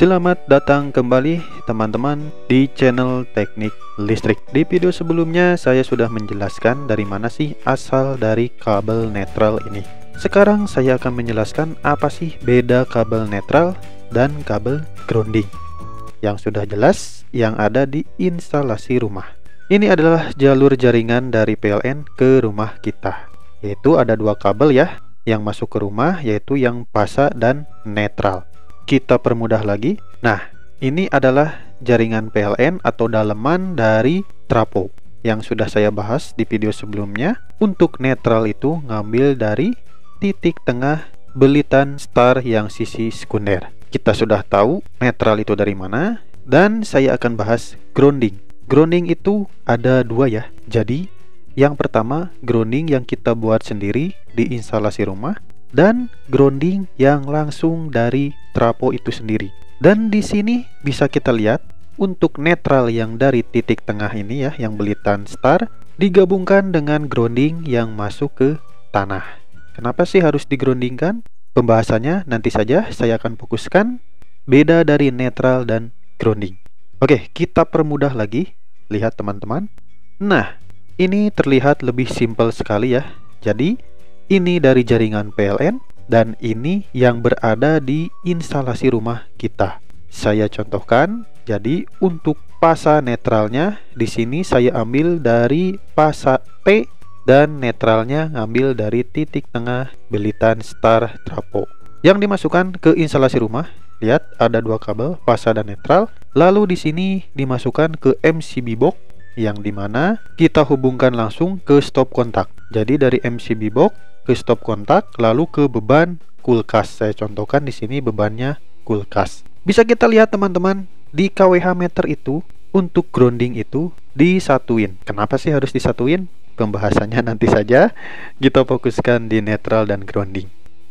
Selamat datang kembali teman-teman di channel Teknik Listrik. Di video sebelumnya saya sudah menjelaskan dari mana sih asal dari kabel netral ini. Sekarang saya akan menjelaskan apa sih beda kabel netral dan kabel grounding. Yang sudah jelas yang ada di instalasi rumah. Ini adalah jalur jaringan dari PLN ke rumah kita. Yaitu ada dua kabel ya, yang masuk ke rumah yaitu yang pasa dan netral kita permudah lagi. Nah, ini adalah jaringan PLN atau daleman dari trapo yang sudah saya bahas di video sebelumnya. Untuk netral itu ngambil dari titik tengah belitan star yang sisi sekunder. Kita sudah tahu netral itu dari mana dan saya akan bahas grounding. Grounding itu ada dua ya. Jadi yang pertama grounding yang kita buat sendiri di instalasi rumah dan grounding yang langsung dari trapo itu sendiri. Dan di sini bisa kita lihat untuk netral yang dari titik tengah ini ya yang belitan star digabungkan dengan grounding yang masuk ke tanah. Kenapa sih harus digroundingkan? Pembahasannya nanti saja saya akan fokuskan beda dari netral dan grounding. Oke, kita permudah lagi. Lihat teman-teman. Nah, ini terlihat lebih simpel sekali ya. Jadi, ini dari jaringan PLN dan ini yang berada di instalasi rumah kita. Saya contohkan, jadi untuk pasa netralnya di sini saya ambil dari pasa P dan netralnya ngambil dari titik tengah belitan star trapo. Yang dimasukkan ke instalasi rumah, lihat ada dua kabel pasa dan netral. Lalu di sini dimasukkan ke MCB box yang di mana kita hubungkan langsung ke stop kontak. Jadi dari MCB box ke stop kontak lalu ke beban kulkas. Saya contohkan di sini bebannya kulkas. Bisa kita lihat teman-teman di kWh meter itu untuk grounding itu disatuin. Kenapa sih harus disatuin? Pembahasannya nanti saja. Kita fokuskan di netral dan grounding.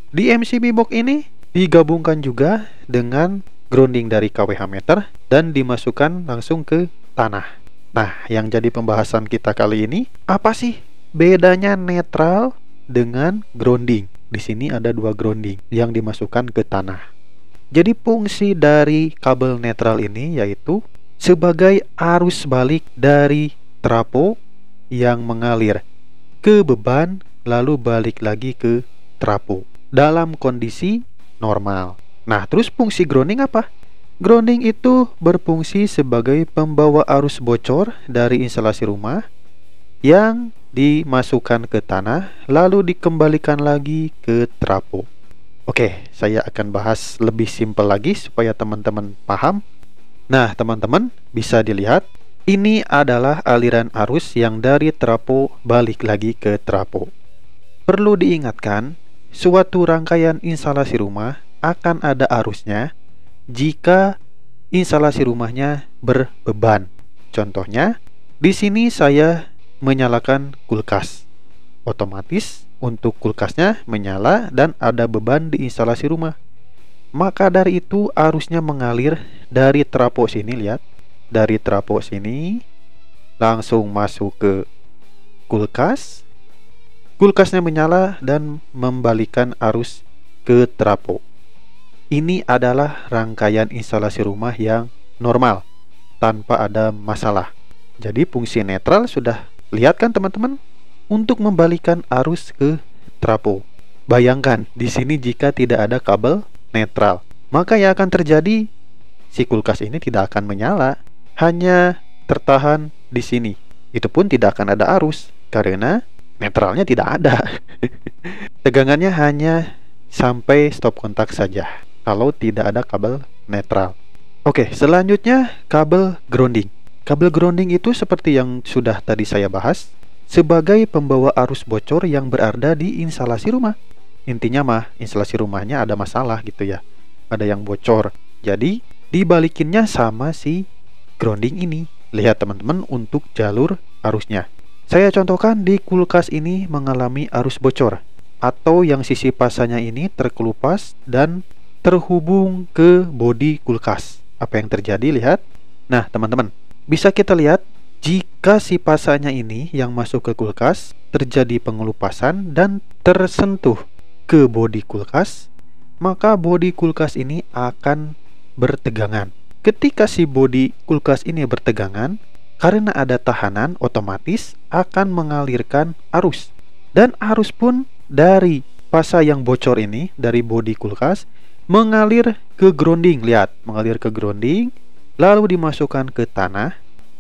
Di MCB box ini digabungkan juga dengan grounding dari kWh meter dan dimasukkan langsung ke tanah. Nah, yang jadi pembahasan kita kali ini apa sih bedanya netral dengan grounding. Di sini ada dua grounding yang dimasukkan ke tanah. Jadi fungsi dari kabel netral ini yaitu sebagai arus balik dari trapo yang mengalir ke beban lalu balik lagi ke trapo dalam kondisi normal. Nah, terus fungsi grounding apa? Grounding itu berfungsi sebagai pembawa arus bocor dari instalasi rumah yang dimasukkan ke tanah lalu dikembalikan lagi ke trapo. Oke, saya akan bahas lebih simpel lagi supaya teman-teman paham. Nah, teman-teman bisa dilihat ini adalah aliran arus yang dari trapo balik lagi ke trapo. Perlu diingatkan, suatu rangkaian instalasi rumah akan ada arusnya jika instalasi rumahnya berbeban. Contohnya, di sini saya menyalakan kulkas. Otomatis untuk kulkasnya menyala dan ada beban di instalasi rumah. Maka dari itu arusnya mengalir dari trapo sini lihat, dari trapo sini langsung masuk ke kulkas. Kulkasnya menyala dan membalikan arus ke trapo. Ini adalah rangkaian instalasi rumah yang normal tanpa ada masalah. Jadi fungsi netral sudah Lihat kan teman-teman, untuk membalikan arus ke trapo. Bayangkan di sini jika tidak ada kabel netral, maka yang akan terjadi si kulkas ini tidak akan menyala, hanya tertahan di sini. Itu pun tidak akan ada arus karena netralnya tidak ada. Tegangannya hanya sampai stop kontak saja kalau tidak ada kabel netral. Oke, selanjutnya kabel grounding. Kabel grounding itu seperti yang sudah tadi saya bahas, sebagai pembawa arus bocor yang berada di instalasi rumah. Intinya mah instalasi rumahnya ada masalah gitu ya. Ada yang bocor. Jadi dibalikinnya sama si grounding ini. Lihat teman-teman untuk jalur arusnya. Saya contohkan di kulkas ini mengalami arus bocor atau yang sisi pasanya ini terkelupas dan terhubung ke bodi kulkas. Apa yang terjadi lihat? Nah, teman-teman, bisa kita lihat jika si pasanya ini yang masuk ke kulkas terjadi pengelupasan dan tersentuh ke bodi kulkas, maka bodi kulkas ini akan bertegangan. Ketika si bodi kulkas ini bertegangan, karena ada tahanan otomatis akan mengalirkan arus. Dan arus pun dari pasa yang bocor ini dari bodi kulkas mengalir ke grounding. Lihat, mengalir ke grounding lalu dimasukkan ke tanah.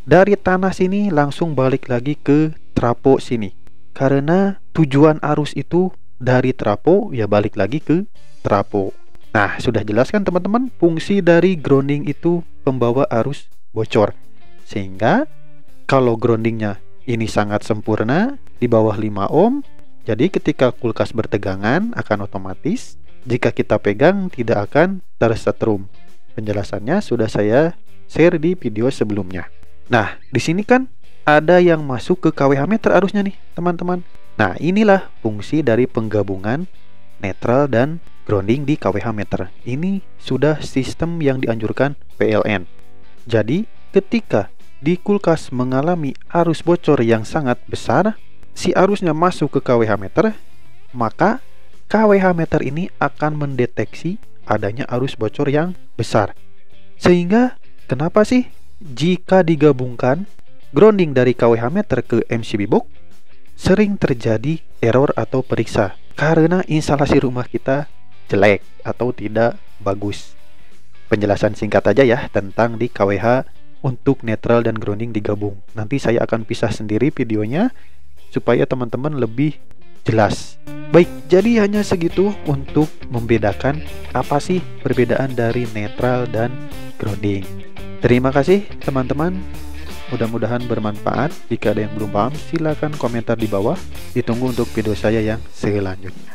Dari tanah sini langsung balik lagi ke trapo sini. Karena tujuan arus itu dari trapo ya balik lagi ke trapo. Nah, sudah jelas kan teman-teman fungsi dari grounding itu pembawa arus bocor. Sehingga kalau groundingnya ini sangat sempurna di bawah 5 ohm, jadi ketika kulkas bertegangan akan otomatis jika kita pegang tidak akan tersetrum. Penjelasannya sudah saya share di video sebelumnya. Nah, di sini kan ada yang masuk ke kWh meter arusnya nih, teman-teman. Nah, inilah fungsi dari penggabungan netral dan grounding di kWh meter. Ini sudah sistem yang dianjurkan PLN. Jadi, ketika di kulkas mengalami arus bocor yang sangat besar, si arusnya masuk ke kWh meter, maka kWh meter ini akan mendeteksi adanya arus bocor yang besar. Sehingga, kenapa sih jika digabungkan grounding dari kWh meter ke MCB box sering terjadi error atau periksa karena instalasi rumah kita jelek atau tidak bagus. Penjelasan singkat aja ya tentang di KWH untuk netral dan grounding digabung. Nanti saya akan pisah sendiri videonya supaya teman-teman lebih jelas. Baik, jadi hanya segitu untuk membedakan apa sih perbedaan dari netral dan grounding. Terima kasih teman-teman. Mudah-mudahan bermanfaat. Jika ada yang belum paham, silahkan komentar di bawah. Ditunggu untuk video saya yang selanjutnya.